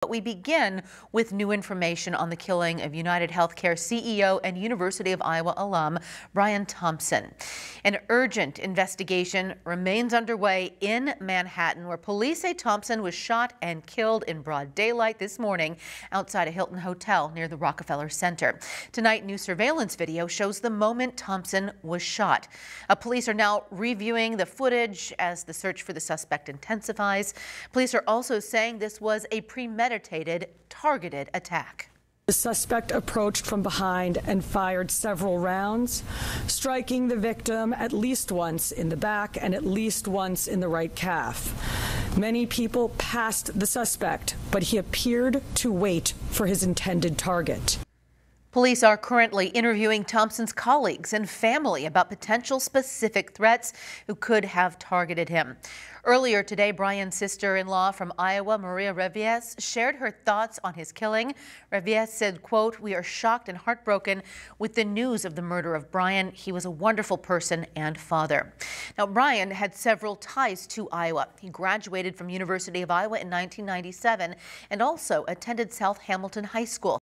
But we begin with new information on the killing of United Healthcare CEO and University of Iowa alum Brian Thompson. An urgent investigation remains underway in Manhattan, where police say Thompson was shot and killed in broad daylight this morning outside a Hilton Hotel near the Rockefeller Center. Tonight, new surveillance video shows the moment Thompson was shot. Uh, police are now reviewing the footage as the search for the suspect intensifies. Police are also saying this was a premeditated premeditated, targeted attack. The suspect approached from behind and fired several rounds, striking the victim at least once in the back and at least once in the right calf. Many people passed the suspect, but he appeared to wait for his intended target. Police are currently interviewing Thompson's colleagues and family about potential specific threats who could have targeted him. Earlier today, Brian's sister-in-law from Iowa, Maria Reviez, shared her thoughts on his killing. Reviez said, quote, we are shocked and heartbroken with the news of the murder of Brian. He was a wonderful person and father. Now, Brian had several ties to Iowa. He graduated from University of Iowa in 1997 and also attended South Hamilton High School.